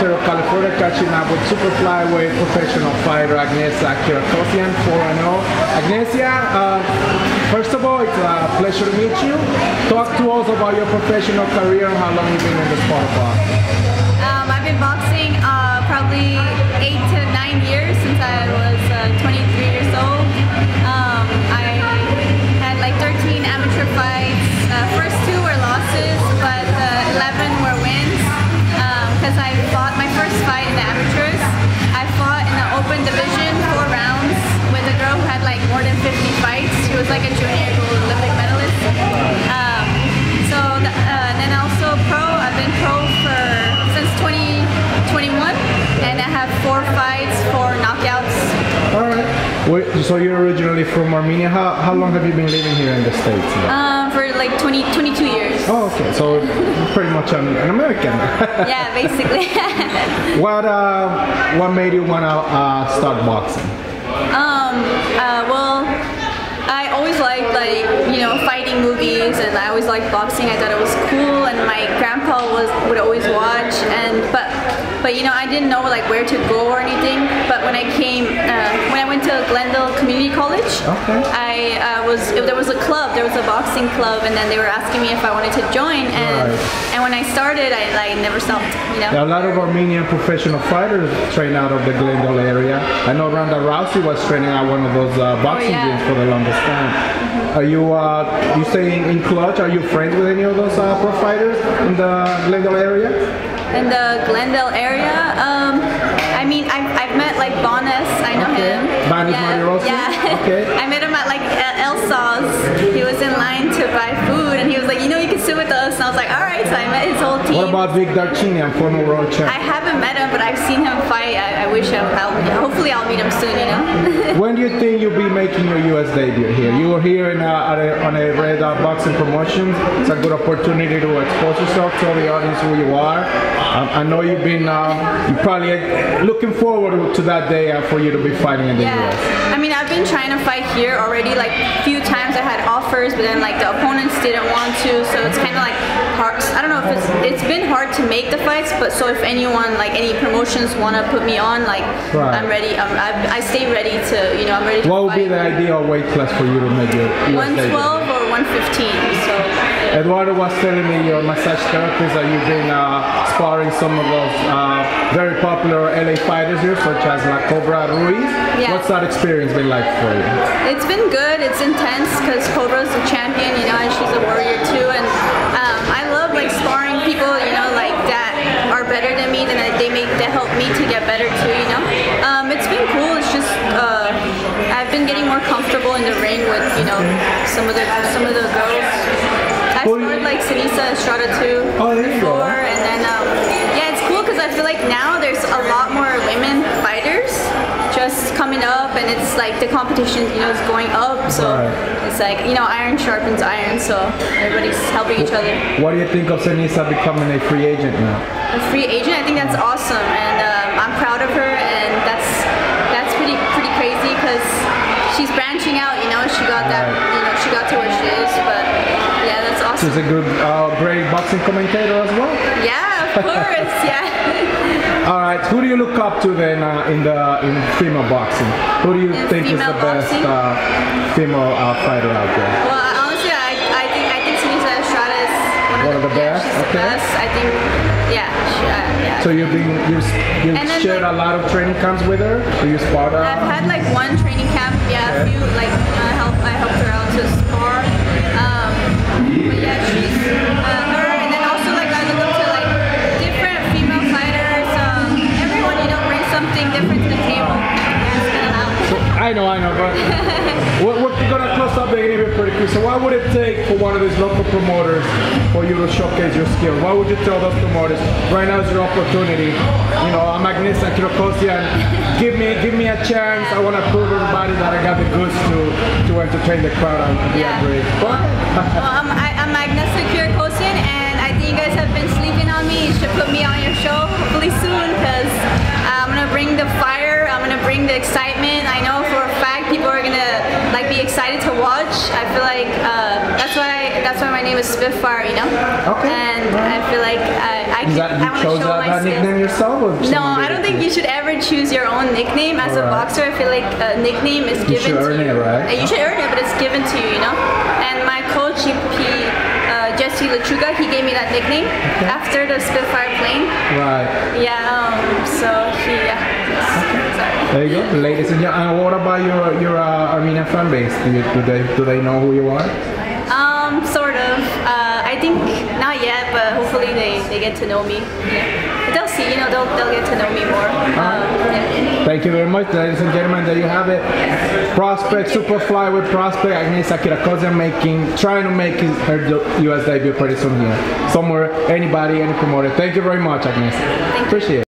Ontario, California, catching up with super flyweight professional fighter Agnessa Kirakosian, 4-0. Agnessa, uh, first of all, it's a pleasure to meet you. Talk to us about your professional career and how long you've been in the sport of Wait, so you're originally from Armenia. How, how long have you been living here in the States? Um, for like 20, 22 years. Oh, okay. So pretty much an, an American. Yeah, basically. what uh, what made you want to uh, start boxing? um, uh, well, I always liked like you know fighting movies, and I always liked boxing. I thought it was cool, my grandpa was would always watch. And but but you know I didn't know like where to go or anything. But when I came uh, when I went to Glendale Community College, Okay. I uh, was there was a club, there was a boxing club, and then they were asking me if I wanted to join. And Right. and when I started, I like never stopped. You know. A lot of Armenian professional fighters train out of the Glendale area. I know Ronda Rousey was training at one of those uh, boxing yeah. gyms for the longest time. Are you uh, you stay in, Clutch? Are you friends with any of those uh, pro fighters in the Glendale area? In the Glendale area, um, I mean, I've, I've met like Vanes, I know Okay. him. Vanes yeah, Martirosyan? Yeah. Okay. I met him at like El Elsa's. He was in line to buy food, and he was like, you know, you can sit with us. And I was like, all right. So I met his whole team. What about Vic Darchinyan, former world I champ? Haven't met him, but I've seen him fight. I, I wish I, I'll, hopefully I'll meet him soon. You know. When do you think you'll be making your U.S. debut here? You were here in a, at a, on a Red Dot Boxing promotion. It's a good opportunity to expose yourself, tell the audience who you are. Um, I know you've been, uh, you probably uh, looking forward to that day uh, for you to be fighting in the Yeah, U.S. I mean, I've been trying to fight here already. Like a few times, I had offers, but then like the opponents didn't want to, so it's kind of like hard. I don't know if it's it's been hard to make the fights, but so if anyone like any promotions want to put me on, like Right. I'm ready. I'm, I, I stay ready to, you know, I'm ready to What would be the ideal weight class for you to make your U.S. debut? 112 or 115. So Eduardo was telling me your massage therapist that you've been uh, sparring some of those uh, very popular LA fighters here, such as La Cobra Ruiz. Yeah. What's that experience been like for you? It's been good. It's intense because Cobra's a champion, you know, and she's a warrior too. And um, I love like sparring people, you know, like that are better than me. Then they make they help me to get better too, you know. Um, it's been cool. It's just uh, I've been getting more comfortable in the ring with you know some of the some of the girls. I Who do you- sparred like Seniesa Estrada too Oh, there you go. Like the competition, you know, is going up. So Right. it's like you know, iron sharpens iron, so everybody's helping each other. What do you think of Seniesa becoming a free agent now? A free agent, I think that's awesome, and um, I'm proud of her, and that's that's pretty pretty crazy because she's branching out. You know, she got that, Right. you know, she got to where she is, but yeah, that's awesome. She's a good, uh, great boxing commentator as well. Yeah, of course, yeah. All right, who do you look up to then uh, in the in female boxing? Who do you In think is the female best uh, female uh, fighter out there? Well, I- honestly, I, I think I think Estrada is one, One of the yeah, best? she's the Okay. best. I think, yeah, she, uh, yeah. So you've been you've, you've shared like- a lot of training camps with her. Do you spar her? I've had like one training camp, yeah, a few like you I know, I know, but we're, we're gonna close up the interview pretty quick. So what would it take for one of these local promoters for you to showcase your skills? What would you tell those promoters? Right now is your opportunity. You know, I'm Agnessa Kirakosian. Give me, give me a chance. I want to prove everybody that I got the goods to to entertain the crowd and be Yeah. great. Well, I'm, I, I'm Agnes excited to watch. I feel like uh, that's why that's why my name is Spitfire, you know. Okay. And I feel like I, I, can, that I you want to chose show that, my that skills. nickname yourself? Or No, I don't think to you should ever choose your own nickname as a Alright. boxer. I feel like a nickname is You given should to earn you. it, right? Uh, You should earn it, but it's given to you, you know. And my coach, he, he uh, Jesse Lechuga, he gave me that nickname after the Spitfire plane. Right. Yeah. Um, so he, yeah. Sorry. There you go, ladies and gentlemen. And what about your your uh, Armenian fan base? Do, you, do they do they know who you are? Um, sort of. Uh, I think not yet, but hopefully they, they get to know me. Yeah. They'll see, you know, they'll, they'll get to know me more. Um, yeah. Thank you very much, ladies and gentlemen. There you have it. Prospect, super flyweight prospect Agnessa Kirakosian making, trying to make his, her US debut pretty soon here. Somewhere, anybody, any promoter. Thank you very much, Agnes. you. Appreciate it.